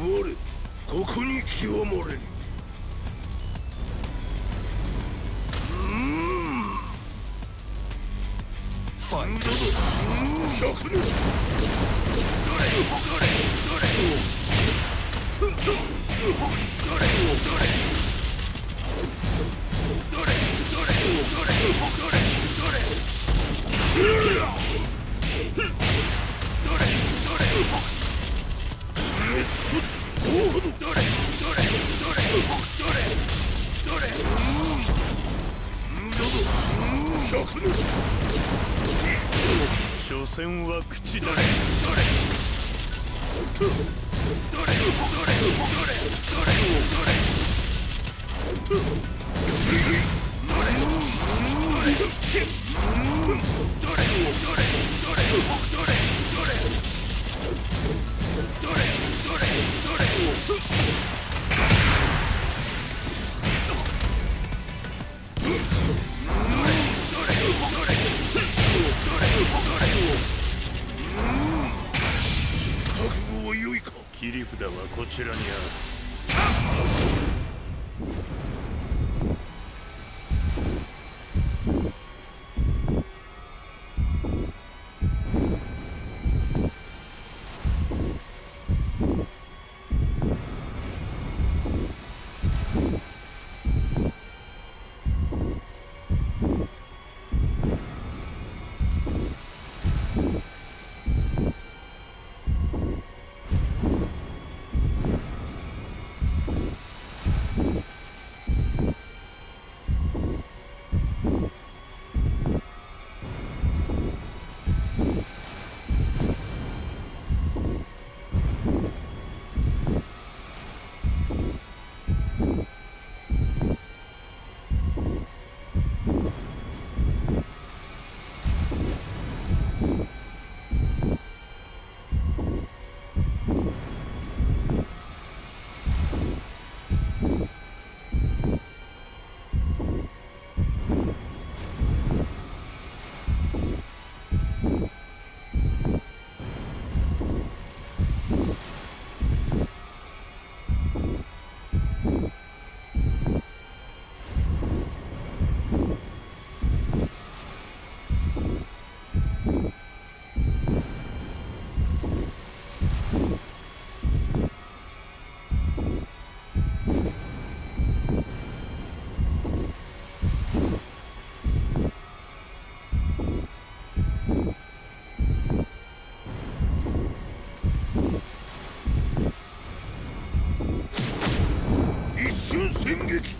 我ここに清盛りファイト食のどれどれどれどれどれどれどれどれ所詮は口だ覚悟切り札はこちらにある。you